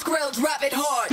Grilled drop it hard.